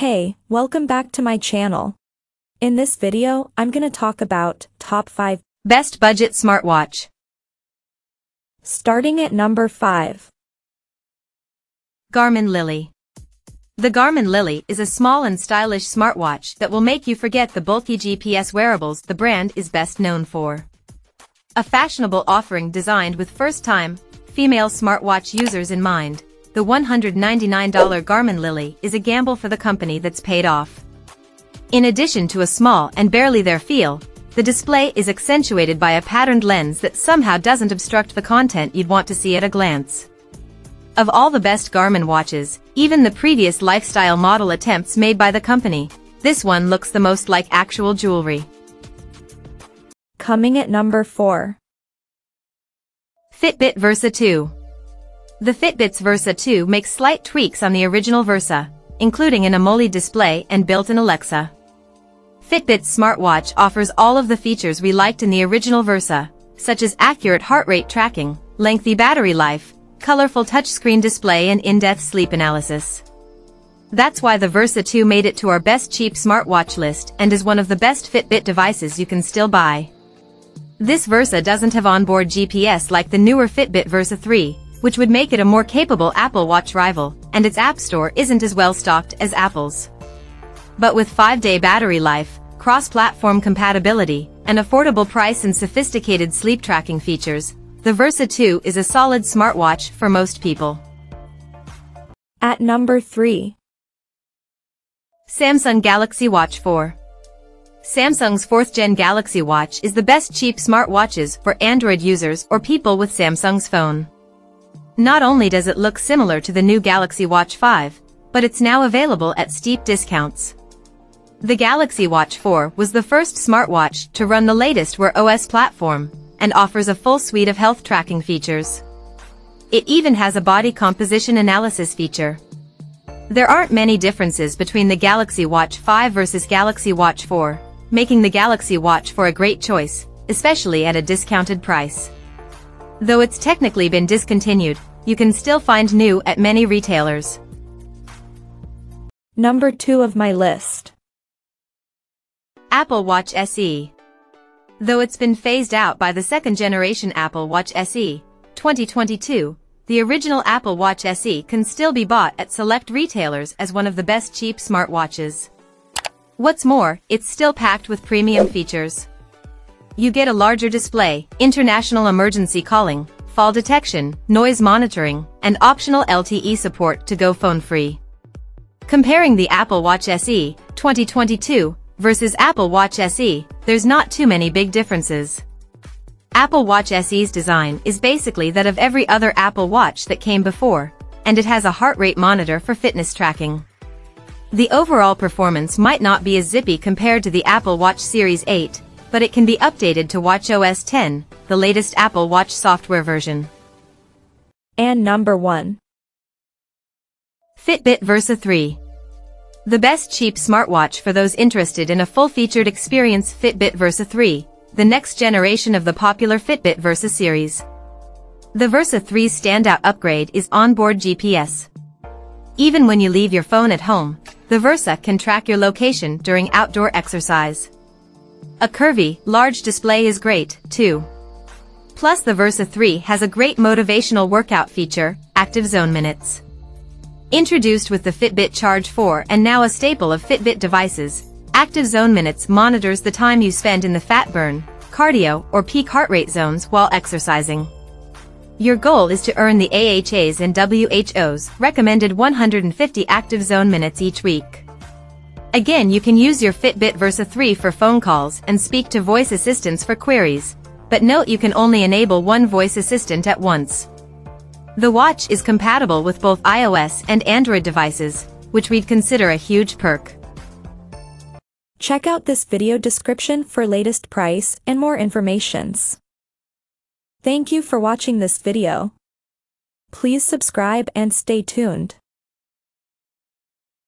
Hey, welcome back to my channel. In this video, I'm gonna talk about top 5 Best budget smartwatch. starting at number 5. Garmin Lily. The Garmin Lily is a small and stylish smartwatch that will make you forget the bulky GPS wearables the brand is best known for. A fashionable offering designed with first-time, female smartwatch users in mind, the $199 Garmin Lily is a gamble for the company that's paid off. In addition to a small and barely there feel, the display is accentuated by a patterned lens that somehow doesn't obstruct the content you'd want to see at a glance. Of all the best Garmin watches, even the previous lifestyle model attempts made by the company, this one looks the most like actual jewelry. Coming at number 4. Fitbit Versa 2. The Fitbit's Versa 2 makes slight tweaks on the original Versa, including an AMOLED display and built-in Alexa. Fitbit's smartwatch offers all of the features we liked in the original Versa, such as accurate heart rate tracking, lengthy battery life, colorful touchscreen display and in-depth sleep analysis. That's why the Versa 2 made it to our best cheap smartwatch list and is one of the best Fitbit devices you can still buy. This Versa doesn't have onboard GPS like the newer Fitbit Versa 3, which would make it a more capable Apple Watch rival, and its App Store isn't as well stocked as Apple's. But with 5-day battery life, cross-platform compatibility, an affordable price and sophisticated sleep tracking features, the Versa 2 is a solid smartwatch for most people. At number 3. Samsung Galaxy Watch 4 Samsung's 4th gen Galaxy Watch is the best cheap smartwatches for Android users or people with Samsung's phone. Not only does it look similar to the new Galaxy Watch 5, but it's now available at steep discounts. The Galaxy Watch 4 was the first smartwatch to run the latest Wear OS platform, and offers a full suite of health tracking features. It even has a body composition analysis feature. There aren't many differences between the Galaxy Watch 5 versus Galaxy Watch 4, making the Galaxy Watch 4 a great choice, especially at a discounted price. Though it's technically been discontinued, you can still find new at many retailers. Number 2 of my list. Apple Watch SE. Though it's been phased out by the second generation Apple Watch SE, 2022, the original Apple Watch SE can still be bought at select retailers as one of the best cheap smartwatches. What's more, it's still packed with premium features. You get a larger display, international emergency calling, fall detection, noise monitoring, and optional LTE support to go phone-free. Comparing the Apple Watch SE 2022 versus Apple Watch SE, there's not too many big differences. Apple Watch SE's design is basically that of every other Apple Watch that came before, and it has a heart rate monitor for fitness tracking. The overall performance might not be as zippy compared to the Apple Watch Series 8, but it can be updated to watchOS 10, the latest Apple Watch software version. And number 1. Fitbit Versa 3. The best cheap smartwatch for those interested in a full-featured experience Fitbit Versa 3, the next generation of the popular Fitbit Versa series. The Versa 3's standout upgrade is onboard GPS. Even when you leave your phone at home, the Versa can track your location during outdoor exercise. A curvy, large display is great, too. Plus the Versa 3 has a great motivational workout feature, Active Zone Minutes. Introduced with the Fitbit Charge 4 and now a staple of Fitbit devices, Active Zone Minutes monitors the time you spend in the fat burn, cardio, or peak heart rate zones while exercising. Your goal is to earn the AHA's and WHO's recommended 150 active zone minutes each week. Again you can use your Fitbit Versa 3 for phone calls and speak to voice assistants for queries, but note you can only enable one voice assistant at once. The watch is compatible with both iOS and Android devices, which we'd consider a huge perk. Check out this video description for latest price and more informations. Thank you for watching this video. Please subscribe and stay tuned.